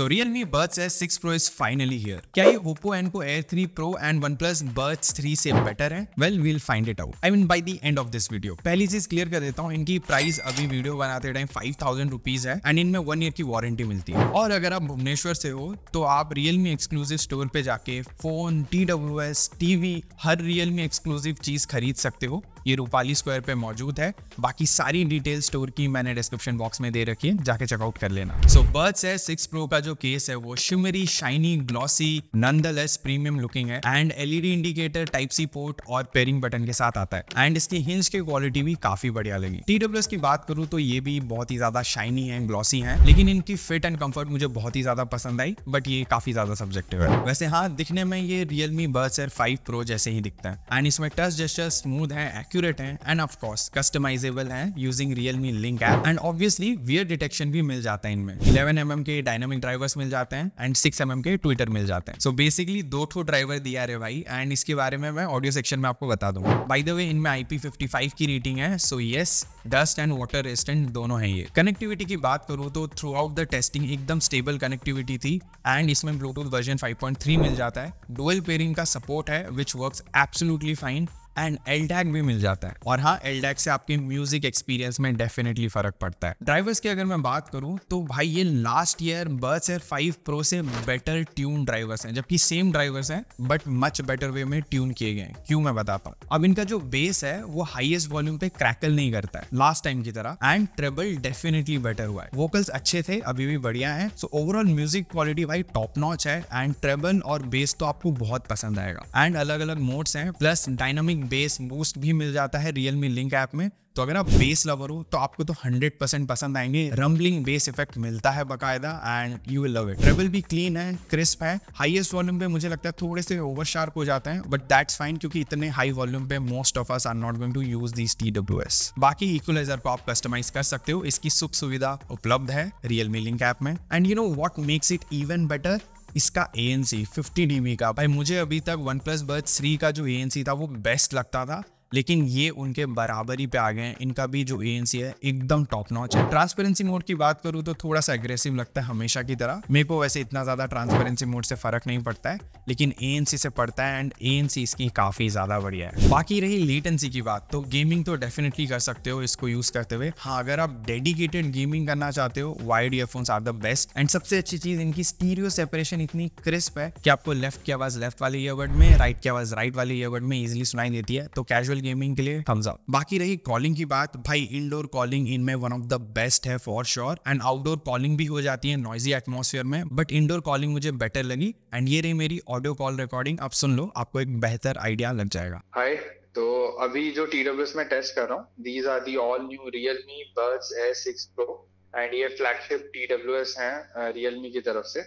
So Realme Buds S6 Pro is finally here. क्या ये Oppo Enco Air 3 Pro and OnePlus Buds 3 से better है? Well, we'll find it out. I mean by the end of this video. पहली चीज़ clear कर देता हूँ इनकी price अभी वीडियो बनाते टाइम फाइव थाउज़ेंड रुपीज़ है एंड इनमें वन ईयर की वारंटी मिलती है और अगर आप भुवनेश्वर से हो तो आप Realme एक्सक्लूसिव स्टोर पे जाके phone T W S TV हर Realme एक्सक्लूसिव चीज़ खरीद सकते हो ये रूपाली स्क्वायर पे मौजूद है। बाकी सारी डिटेल स्टोर की मैंने डिस्क्रिप्शन बॉक्स में दे रखी है, जाके चेकआउट कर लेना। सो बर्ड्स है सिक्स प्रो का जो केस है, वो शिमरी शाइनी ग्लॉसी नंदलेस प्रीमियम लुकिंग है। And LED indicator type C port और पेयरिंग बटन के साथ आता है। एंड इसकी हिंज की क्वालिटी भी काफ़ी बढ़िया लगी। टी की बात करूँ तो ये भी बहुत ही ज़्यादा शाइनी है ग्लॉसी है। लेकिन इनकी फिट एंड कंफर्ट मुझे बहुत ही ज़्यादा पसंद आई बट ये काफ़ी ज़्यादा सब्जेक्टिव है। वैसे हाँ दिखने में ये Realme buds air five pro जैसे ही दिखता है। एंड इसमें टच जेस्टर स्मूथ है एक्यूरेट है एंड ऑफ़ कोर्स कस्टमाइजेबल है using Realme Link app and obviously wear detection भी मिल जाता है इनमें. 11 mm के डायनामिक ड्राइवर्स मिल जाते हैं एंड 6 mm के ट्विटर मिल जाते हैं. सो बेसिकली दो ठो ड्राइवर दिया रे भाई एंड इसके बारे में मैं ऑडियो सेक्शन में आपको बता दूँगा. बाय द वे इनमें IP55 की रेटिंग है. So yes dust and water resistant दोनों है ये. कनेक्टिविटी की बात करूँ तो थ्रू आउट द टेस्टिंग एकदम स्टेबल कनेक्टिविटी थी एंड इसमें ब्लूटूथ वर्जन 5.3 मिल जाता है. डुअल पेयरिंग का सपोर्ट है which work absolutely fine and L भी मिल जाता है। और हाँ एल से आपके म्यूज़िक एक्सपीरियंस में डेफिनेटली फ़र्क पड़ता है। ड्राइवर्स की अगर मैं बात करूँ तो भाई ये last year buds air five pro से बेटर ट्यून ड्राइवर्स हैं, जबकि सेम ड्राइवर्स हैं बट मच बेटर वे में ट्यून किए गए क्यों मैं बताता हूँ? अब इनका जो बेस है, वो हाईएस्ट वॉल्यूम पे क्रैकल नहीं करता है लास्ट टाइम की तरह। एंड ट्रेबल डेफिनेटली बेटर हुआ है। वोकल्स अच्छे थे, अभी भी बढ़िया है। सो ओवरऑल म्यूज़िक क्वालिटी भाई टॉप नॉच है। एंड ट्रेबल और बेस तो आपको बहुत पसंद आएगा। एंड अलग अलग मोड्स हैं प्लस डायनामिक बेस बूस्ट भी मिल जाता है रियलमी लिंक ऐप में। तो अगर आप बेस लवर हो तो आपको तो 100 परसेंट पसंद आएँगे। रंबलिंग बेस इफ़ेक्ट मिलता है बकायदा and you will love it treble भी क्लीन है क्रिस्प है। हाईएस्ट वॉल्यूम पे मुझे लगता है थोड़े से ओवर शार्प हो जाते हैं बट दैट्स फाइन क्योंकि इतने हाई वॉल्यूम पे most of us are not going to use this T W S बाकी इक्वलाइजर को आप कस्टमाइज कर सकते हो। इसकी सुख सुविधा उपलब्ध है रियलमी लिंक ऐप में। And you know what makes it even better इसका A N C fifty D का। भाई, मुझे अभी तक वन प्लस बर्थ थ्री का जो ए एन सी था, वो बेस्ट लगता था। लेकिन ये उनके बराबरी पे आ गए हैं। इनका भी जो एएनसी है, एकदम टॉप नॉच है। ट्रांसपेरेंसी मोड की बात करूँ तो थोड़ा सा एग्रेसिव लगता है हमेशा की तरह। मेरे को वैसे इतना ज़्यादा ट्रांसपेरेंसी मोड से फ़र्क नहीं पड़ता है, लेकिन ए से पड़ता है एंड ए इसकी काफ़ी ज़्यादा बढ़िया है। बाकी रही लेटेंसी की बात तो गेमिंग तो डेफिनेटली कर सकते हो इसको यूज़ करते हुए। हाँ अगर आप डेडिकेटेड गेमिंग करना चाहते हो wired earphones are the best and सबसे अच्छी चीज़, इनकी स्टीरियो सेपरेशन इतनी क्रिस्प है कि आपको लेफ़्ट की आवाज़ लेफ़्ट वाले ईयरबड में राइट की आवाज़ राइट वाले ईयरबड में इजिली सुनाई देती है। तो कैजुअल गेमिंग के लिए। थम्स अप बाकी रही कॉलिंग की बात भाई इंडोर कॉलिंग इनमें वन ऑफ़ द बेस्ट है for sure and outdoor calling भी हो जाती है नॉइजी एटमोसफियर में बट इंडोर कॉलिंग मुझे बेटर लगी एंड ये रही मेरी ऑडियो कॉल रिकॉर्डिंग अब सुन लो आपको एक बेहतर आइडिया लग जाएगा। हाय तो अभी जो टी में टेस्ट कर रहा हूँ these are the all new Realme buds A six pro and ये फ्लैगशिप टी डब्ल्यू एस है रियलमी की तरफ़ से।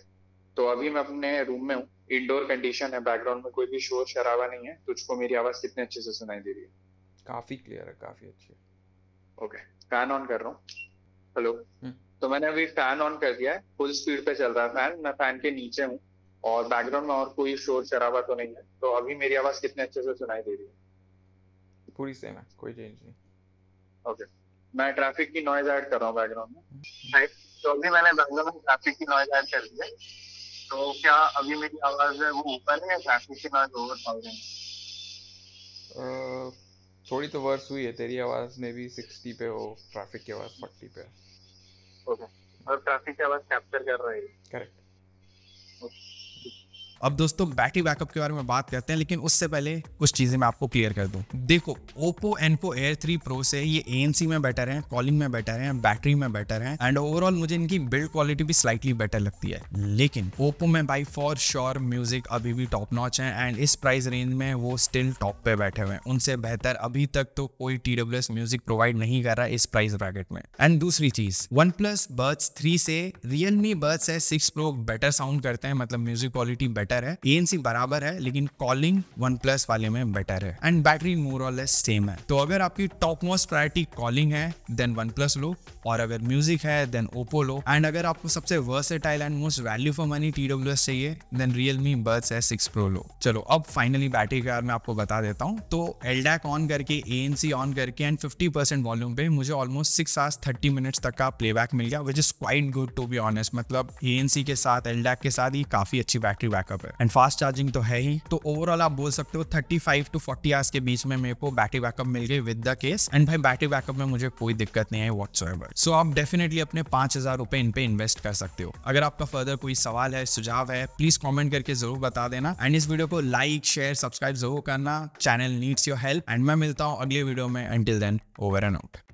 तो अभी मैं अपने रूम में हूँ इंडोर कंडीशन है बैकग्राउंड में कोई भी शोर शराबा नहीं है तुझको मेरी आवाज़ कितने अच्छे से सुनाई दे रही है? काफ़ी क्लियर है काफ़ी अच्छी ओके फ़ैन ऑन कर रहा हूँ। हेलो तो मैंने अभी फ़ैन ऑन कर दिया है फुल स्पीड पे चल रहा है फ़ैन मैं फ़ैन के नीचे हूँ और बैकग्राउंड में और कोई शोर शराबा तो नहीं है तो अभी मेरी आवाज़ कितने अच्छे से सुनाई दे रही है? पूरी सेम है कोई चेंज नहीं। ओके मैं ट्रैफ़िक की नॉइज़ ऐड कर रहा हूँ बैकग्राउंड में। तो अभी मैंने बैकग्राउंड में ट्रैफ़िक की नॉइज़ ऐड कर दी है। तो क्या अभी मेरी आवाज़ है? वो ऊपर है या ट्रैफ़िक के बाद ओवर थाउज़ेंड थोड़ी तो वर्स हुई है। तेरी आवाज़ में भी सिक्सटी पे हो ट्रैफ़िक की आवाज़ फोर्टी पे ओके और ट्रैफ़िक की आवाज़ कैप्चर कर रही है करेक्ट अब दोस्तों बैटरी बैकअप के बारे में बात करते हैं, लेकिन उससे पहले कुछ चीज़ें मैं आपको क्लियर कर दूँ। देखो, Oppo Enco Air 3 Pro से ये ANC में बेटर है कॉलिंग में बेटर है बैटरी में बेटर है एंड ओवरऑल मुझे इनकी बिल्ड क्वालिटी भी स्लाइटली बेटर लगती है। लेकिन ओप्पो में बाई फॉर श्योर म्यूज़िक अभी भी टॉप नॉच है एंड इस प्राइस रेंज में वो स्टिल टॉप पे बैठे हुए हैं। उनसे बेहतर अभी तक तो कोई टी म्यूज़िक प्रोवाइड नहीं कर रहा इस प्राइस ब्रैकेट में। एंड दूसरी चीज़ वन प्लस बर्ड्स थ्री से रियलमी बर्ड्स है सिक्स प्रो बेटर साउंड करते हैं मतलब म्यूज़िक क्वालिटी बेटर बेटर है ए बराबर है, लेकिन कॉलिंग वन प्लस वाले में बेटर है. एंड बैटरी मोर और लेस सेम है. तो अगर आपकी टॉप मोस्ट प्रायोरिटी कॉलिंग है देन वन प्लस लो. और अगर म्यूज़िक है देन ओप्पो लो. एंड अगर आपको सबसे versatile and most value for money T W S चाहिए then Realme buds S six pro लो. चलो, अब फाइनली बैटरी का मैं आपको बता देता हूँ. तो एलडैक ऑन करके ए ऑन करके एंड फिफ्टी परसेंट वॉल्यूम पे मुझे almost six hours thirty minutes तक का प्लेबैक मिल गया which is quite good to be honest मतलब ए के साथ एलडैक के साथ ही काफ़ी अच्छी बैटरी बैकअप है एंड फास्ट चार्जिंग तो है ही। तो ओवरऑल आप बोल सकते हो thirty five to forty hours के बीच में मेरे को बैटरी बैकअप मिल गई विद द केस एंड भाई बैटरी बैकअप में मुझे कोई दिक्कत नहीं है व्हाट्स सो आप डेफिनेटली अपने पाँच हज़ार रुपए इन पे इन्वेस्ट कर सकते हो। अगर आपका फर्दर कोई सवाल है, सुझाव है प्लीज़ कॉमेंट करके ज़रूर बता देना। एंड इस वीडियो को लाइक शेयर सब्सक्राइब ज़रूर करना। Channel needs your help and मैं मिलता हूँ अगले वीडियो में। Until then over and out